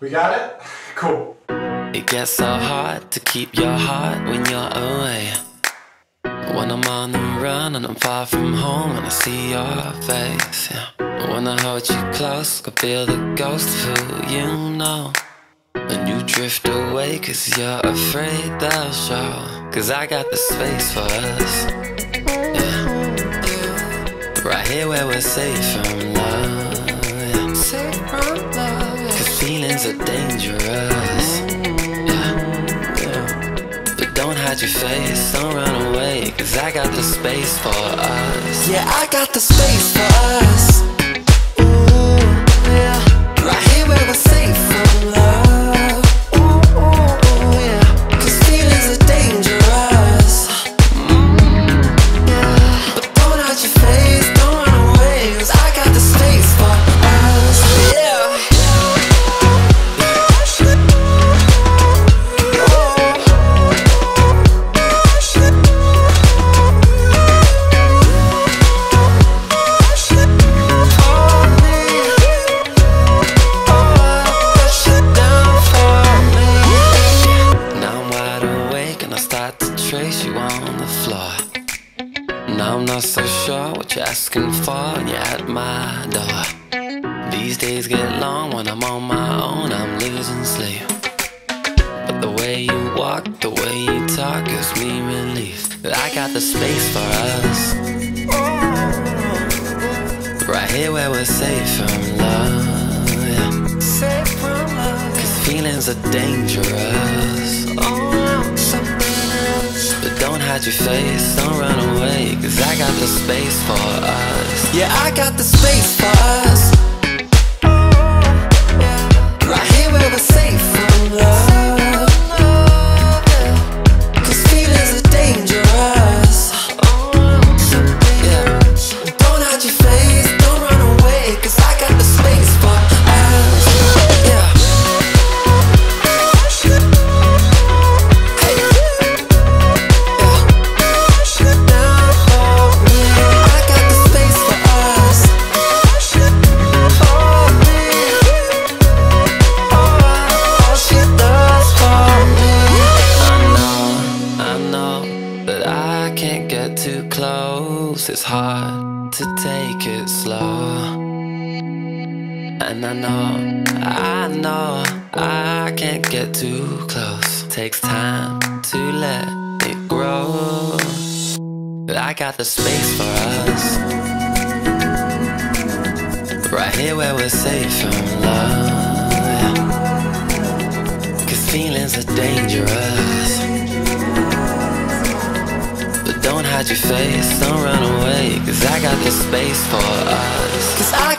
We got it? Cool. It gets so hard to keep your heart when you're away. When I'm on the run and I'm far from home and I see your face, yeah. When I hold you close, I feel the ghost who you know. And you drift away cause you're afraid they'll show. Cause I got the space for us. Yeah. Right here where we're safe from feelings are dangerous. Yeah. Yeah. But don't hide your face, don't run away. Cause I got the space for us. Yeah, I got the space for us. Ooh, yeah. Right here where we're safe I'm not so sure what you're asking for when you're at my door. These days get long when I'm on my own, I'm losing sleep. But the way you walk, the way you talk gives me relief. I got the space for us. Right here where we're safe from love. Cause feelings are dangerous. Oh. Your face, don't run away. Cause I got the space for us. Yeah, I got the space for us. It's hard to take it slow. And I know, I know, I can't get too close. Takes time to let it grow. I got the space for us. Right here where we're safe from love. Cause feelings are dangerous. Hide your face, don't run away. Cause I got the space for us. Cause I